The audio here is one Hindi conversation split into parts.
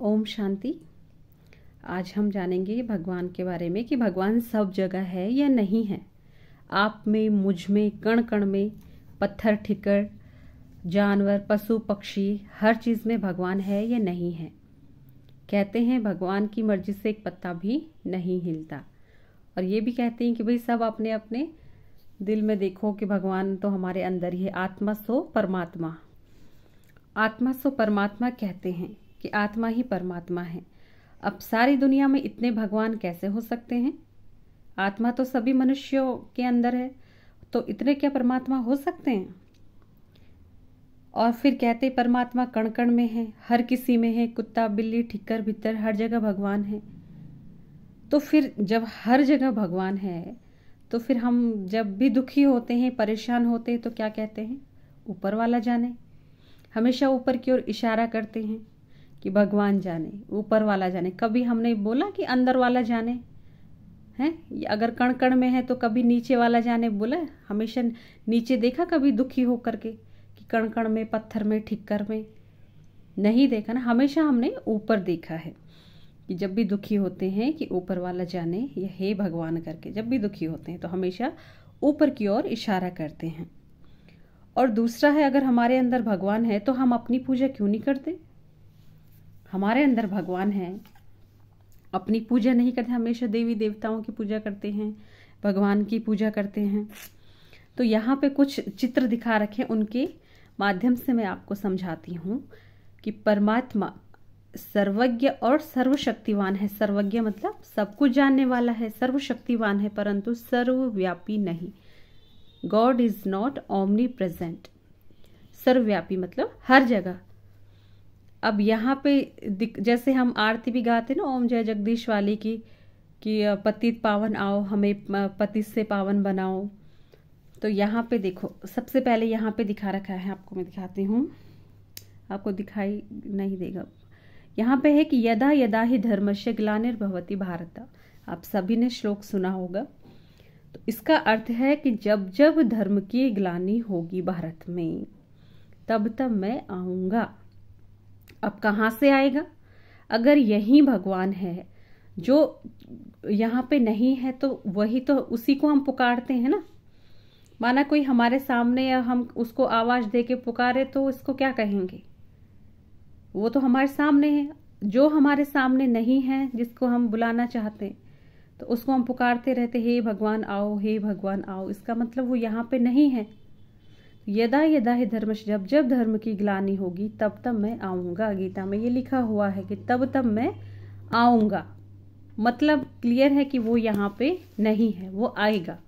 ओम शांति। आज हम जानेंगे भगवान के बारे में कि भगवान सब जगह है या नहीं है। आप में, मुझमें कण कण में, पत्थर, ठिकर, जानवर, पशु, पक्षी, हर चीज़ में भगवान है या नहीं है। कहते हैं भगवान की मर्ज़ी से एक पत्ता भी नहीं हिलता। और ये भी कहते हैं कि भाई सब अपने अपने दिल में देखो कि भगवान तो हमारे अंदर ही है। आत्मा सो परमात्मा। आत्मा सो परमात्मा कहते हैं। कि आत्मा ही परमात्मा है। अब सारी दुनिया में इतने भगवान कैसे हो सकते हैं? आत्मा तो सभी मनुष्यों के अंदर है तो इतने क्या परमात्मा हो सकते हैं? और फिर कहते परमात्मा कण कण में है, हर किसी में है, कुत्ता, बिल्ली, ठिक्कर भितर हर जगह भगवान है। तो फिर जब हर जगह भगवान है तो फिर हम जब भी दुखी होते हैं, परेशान होते हैं तो क्या कहते हैं? ऊपर वाला जाने। हमेशा ऊपर की ओर इशारा करते हैं। कि भगवान जाने, ऊपर वाला जाने। कभी हमने बोला कि अंदर वाला जाने? हैं? अगर कण कण में है तो कभी नीचे वाला जाने बोला? हमेशा नीचे देखा कभी दुखी हो करके कि कण कण में, पत्थर में, ठिक्कर में? नहीं देखा ना। हमेशा हमने ऊपर देखा है कि जब भी दुखी होते हैं कि ऊपर वाला जाने, या हे भगवान करके जब भी दुखी होते हैं तो हमेशा ऊपर की ओर इशारा करते हैं। और दूसरा है, अगर हमारे अंदर भगवान है तो हम अपनी पूजा क्यों नहीं करते? हमारे अंदर भगवान है। अपनी पूजा नहीं करते, हमेशा देवी देवताओं की पूजा करते हैं, भगवान की पूजा करते हैं। तो यहाँ पे कुछ चित्र दिखा रखे उनके माध्यम से मैं आपको समझाती हूँ कि परमात्मा सर्वज्ञ और सर्वशक्तिवान है। सर्वज्ञ मतलब सब कुछ जानने वाला है, सर्वशक्तिवान है, परंतु सर्वव्यापी नहीं। God is not omnipresent सर्वव्यापी मतलब हर जगह। अब यहाँ पे जैसे हम आरती भी गाते ना, ओम जय जगदीश वाली की, कि पतित पावन आओ, हमें पति से पावन बनाओ। तो यहाँ पे देखो, सबसे पहले यहाँ पे दिखा रखा है आपको, मैं दिखाती हूँ। आपको दिखाई नहीं देगा। यहाँ पे है कि यदा यदा ही धर्मस्य ग्लानिर्भवती भारत। आप सभी ने श्लोक सुना होगा। तो इसका अर्थ है कि जब जब धर्म की ग्लानी होगी भारत में, तब तब मैं आऊँगा। अब कहाँ से आएगा? अगर यही भगवान है, जो यहाँ पे नहीं है तो वही तो उसी को हम पुकारते हैं ना? माना कोई हमारे सामने या हम उसको आवाज़ दे के पुकारे तो इसको क्या कहेंगे? वो तो हमारे सामने है। जो हमारे सामने नहीं है, जिसको हम बुलाना चाहते हैं तो उसको हम पुकारते रहते, हे भगवान, आओ, हे भगवान, आओ। इसका मतलब वो यहाँ पे नहीं है। यदा यदा ही धर्म जब जब धर्म की ग्लानी होगी, तब तब मैं आऊँगा। गीता में ये लिखा हुआ है कि तब तब मैं आऊँगा। मतलब क्लियर है कि वो यहाँ पे नहीं है, वो आएगा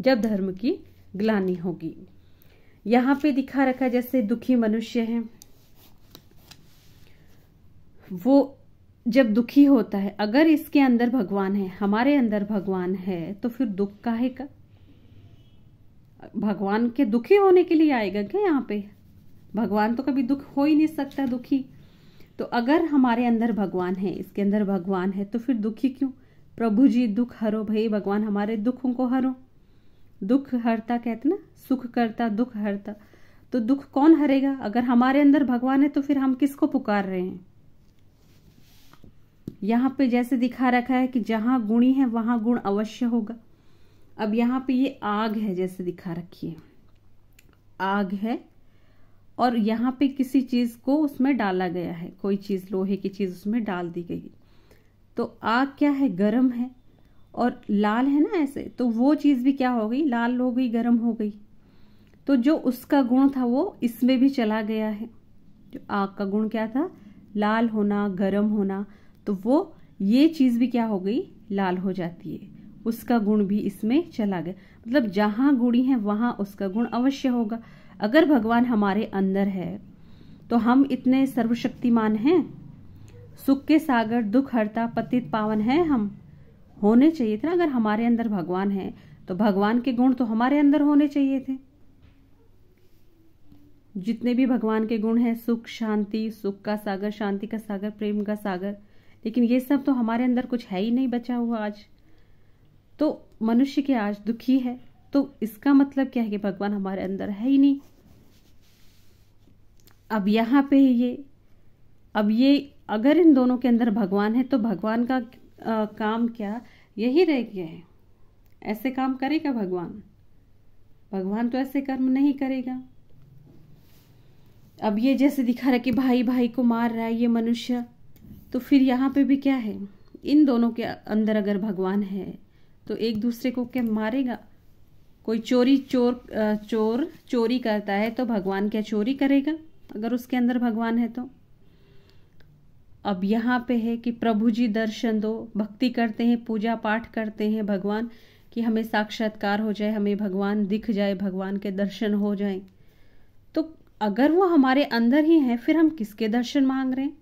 जब धर्म की ग्लानी होगी। यहाँ पे दिखा रखा जैसे दुखी मनुष्य है। वो जब दुखी होता है, अगर इसके अंदर भगवान है, हमारे अंदर भगवान है तो फिर दुख काहे का? भगवान के दुखी होने के लिए आएगा क्या यहाँ पे? भगवान तो कभी दुख हो ही नहीं सकता दुखी। तो अगर हमारे अंदर भगवान है, इसके अंदर भगवान है तो फिर दुखी क्यों? प्रभु जी दुख हरो भाई, भगवान हमारे दुखों को हरो। दुख हरता कहते ना, सुख करता, दुख हरता। तो दुख कौन हरेगा? अगर हमारे अंदर भगवान है तो फिर हम किसको पुकार रहे हैं? यहाँ पे जैसे दिखा रखा है कि जहाँ गुणी है, वहाँ गुण अवश्य होगा। अब यहाँ पे ये आग है जैसे दिखा रखी है। आग है और यहाँ पे किसी चीज़ को उसमें डाला गया है। कोई चीज़, लोहे की चीज़ उसमें डाल दी गई तो आग क्या है? गर्म है। और लाल है ना ऐसे? तो वो चीज़ भी क्या हो गई? लाल हो गई, गर्म हो गई। तो जो उसका गुण था वो इसमें भी चला गया है। जो आग का गुण क्या था? लाल होना, गर्म होना तो वो ये चीज़ भी क्या हो गई? लाल हो जाती है। उसका गुण भी इसमें चला गया। मतलब जहाँ गुणी है, वहाँ उसका गुण अवश्य होगा। अगर भगवान हमारे अंदर है तो हम इतने सर्वशक्तिमान हैं। सुख के सागर, दुख, हरता, पतित, पावन है हम। होने चाहिए थे अगर हमारे अंदर भगवान है तो भगवान के गुण तो हमारे अंदर होने चाहिए थे। जितने भी भगवान के गुण हैं, सुख, शांति, सुख का सागर, शांति का सागर, प्रेम का सागर, लेकिन ये सब तो हमारे अंदर कुछ है ही नहीं बचा हुआ आज। तो मनुष्य के आज दुखी है तो इसका मतलब क्या है कि भगवान हमारे अंदर है ही नहीं? अब यहाँ पे ये अब ये अगर इन दोनों के अंदर भगवान है तो भगवान का आ, काम क्या? यही रह गया है। ऐसे काम करेगा भगवान? भगवान तो ऐसे कर्म नहीं करेगा। अब ये जैसे दिखा रहा है कि भाई भाई को मार रहा है ये मनुष्य तो फिर यहाँ पे भी क्या है? इन दोनों के अंदर अगर भगवान है तो एक दूसरे को क्या मारेगा? कोई चोरी, चोर चोर चोरी करता है तो भगवान क्या चोरी करेगा? अगर उसके अंदर भगवान है तो। अब यहाँ पे है कि प्रभु जी दर्शन दो, भक्ति करते हैं, पूजा पाठ करते हैं भगवान, कि हमें साक्षात्कार हो जाए, हमें भगवान दिख जाए, भगवान के दर्शन हो जाए। तो अगर वो हमारे अंदर ही है, फिर हम किसके दर्शन मांग रहे हैं?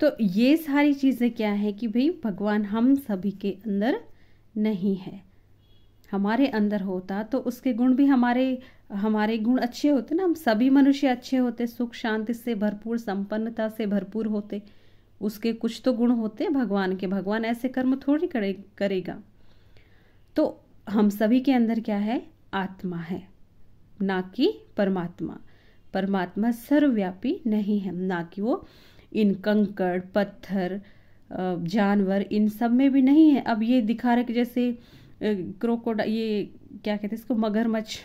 तो ये सारी चीज़ें क्या है कि भाई भगवान हम सभी के अंदर नहीं है। हमारे अंदर होता तो उसके गुण भी हमारे हमारे गुण अच्छे होते ना। हम सभी मनुष्य अच्छे होते, सुख, शांति से भरपूर, संपन्नता से भरपूर होते। उसके कुछ तो गुण होते भगवान के। भगवान ऐसे कर्म थोड़ी करे, करेगा। तो हम सभी के अंदर क्या है? आत्मा है, ना कि परमात्मा। परमात्मा सर्वव्यापी नहीं है, ना कि वो इन कंकड़, पत्थर जानवर, इन सब में भी नहीं है। अब ये दिखा रहे कि जैसे क्रोकोडा, ये क्या कहते हैं इसको, मगरमच्छ।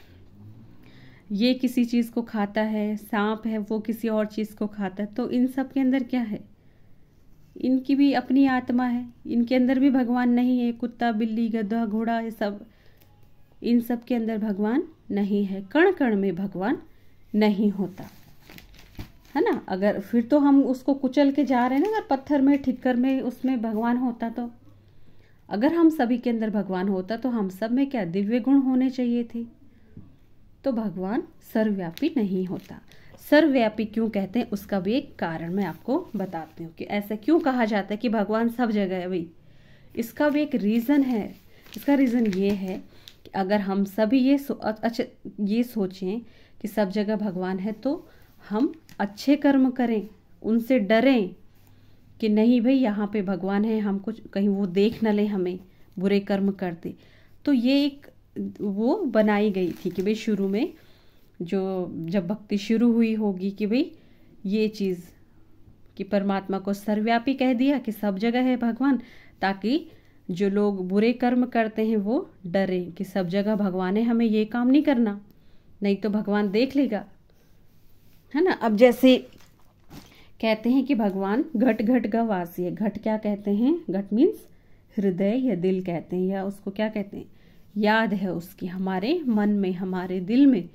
ये किसी चीज़ को खाता है, सांप है, वो किसी और चीज़ को खाता है। तो इन सब के अंदर क्या है? इनकी भी अपनी आत्मा है। इनके अंदर भी भगवान नहीं है। कुत्ता, बिल्ली, गधा, घोड़ा, ये सब, इन सब के अंदर भगवान नहीं है। कण कण में भगवान नहीं होता। है ना? अगर फिर तो हम उसको कुचल के जा रहे हैं ना अगर पत्थर में ठिक्कर में उसमें भगवान होता तो। अगर हम सभी के अंदर भगवान होता तो हम सब में क्या दिव्य गुण होने चाहिए थे? तो भगवान सर्वव्यापी नहीं होता। सर्वव्यापी क्यों कहते हैं? उसका भी एक कारण मैं आपको बताती हूँ कि ऐसा क्यों कहा जाता है कि भगवान सब जगह है भाई। इसका भी एक रीज़न है। इसका रीज़न ये है कि अगर हम सभी ये सो, अच्छा ये सोचें कि सब जगह भगवान है तो हम अच्छे कर्म करें, उनसे डरें कि नहीं भाई, यहाँ पे भगवान है, हम कुछ कहीं वो देख न ले हमें, बुरे कर्म करते। तो ये एक, वो बनाई गई थी कि भाई शुरू में जो, जब भक्ति शुरू हुई होगी कि भाई ये चीज़ कि परमात्मा को सर्वव्यापी कह दिया कि सब जगह है भगवान, ताकि जो लोग बुरे कर्म करते हैं वो डरे कि सब जगह भगवान है, हमें ये काम नहीं करना। नहीं तो भगवान देख लेगा। है ना? अब जैसे कहते हैं कि भगवान घट घट का वासी है। घट क्या कहते हैं? घट मीन्स हृदय या दिल कहते हैं या उसको क्या कहते हैं? याद है उसकी। हमारे मन में, हमारे दिल में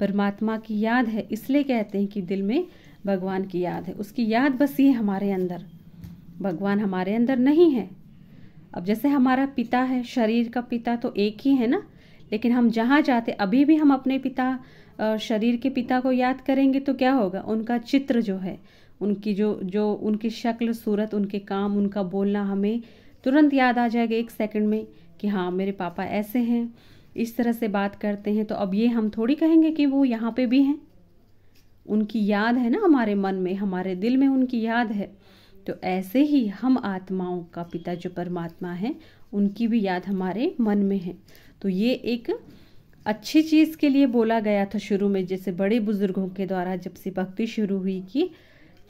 परमात्मा की याद है। इसलिए कहते हैं कि दिल में भगवान की याद है। उसकी याद बसी है हमारे अंदर। भगवान हमारे अंदर नहीं है। अब जैसे हमारा पिता है, शरीर का पिता तो एक ही है ना? लेकिन हम जहाँ जाते, अभी भी हम अपने पिता शरीर के पिता को याद करेंगे तो क्या होगा? उनका चित्र जो है, उनकी जो जो उनकी शक्ल, सूरत, उनके काम, उनका बोलना हमें तुरंत याद आ जाएगा एक सेकंड में कि हाँ मेरे पापा ऐसे हैं, इस तरह से बात करते हैं। तो अब ये हम थोड़ी कहेंगे कि वो यहाँ पे भी हैं। उनकी याद है ना हमारे मन में, हमारे दिल में उनकी याद है। तो ऐसे ही हम आत्माओं का पिता, जो परमात्मा है, उनकी भी याद हमारे मन में है। तो ये एक अच्छी चीज़ के लिए बोला गया था शुरू में, जैसे बड़े बुज़ुर्गों के द्वारा जब से भक्ति शुरू हुई कि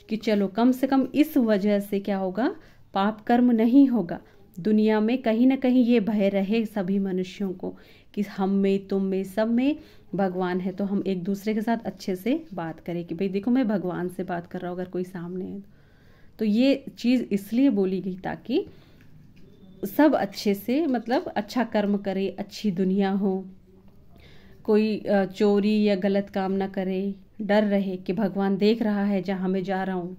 कि चलो कम से कम इस वजह से क्या होगा, पाप कर्म नहीं होगा। दुनिया में कहीं ना कहीं ये भय रहे सभी मनुष्यों को कि हम में, तुम में, सब में भगवान है तो हम एक दूसरे के साथ अच्छे से बात करें कि भाई देखो मैं भगवान से बात कर रहा हूँ, अगर कोई सामने है तो। ये चीज़ इसलिए बोली गई ताकि सब अच्छे से मतलब अच्छा कर्म करे, अच्छी दुनिया हो, कोई चोरी या गलत काम ना करे, डर रहे कि भगवान देख रहा है जहाँ मैं जा रहा हूँ।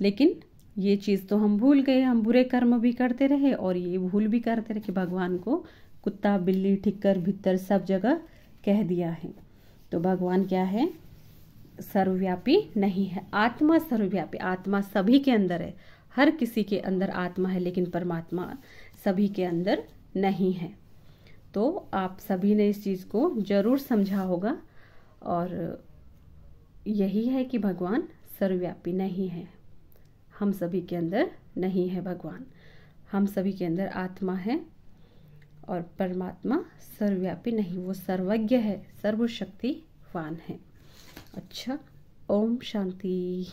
लेकिन ये चीज़ तो हम भूल गए, हम बुरे कर्म भी करते रहे और ये भूल भी करते रहे कि भगवान को कुत्ता, बिल्ली, ठिक्कर, भित्तर सब जगह कह दिया है। तो भगवान क्या है? सर्वव्यापी नहीं है। आत्मा सर्वव्यापी। आत्मा सभी के अंदर है। हर किसी के अंदर आत्मा है, लेकिन परमात्मा सभी के अंदर नहीं है। तो आप सभी ने इस चीज़ को ज़रूर समझा होगा और यही है कि भगवान सर्वव्यापी नहीं है। हम सभी के अंदर नहीं है भगवान। हम सभी के अंदर आत्मा है और परमात्मा सर्वव्यापी नहीं, वो सर्वज्ञ है, सर्वशक्तिवान है। अच्छा ओम शांति।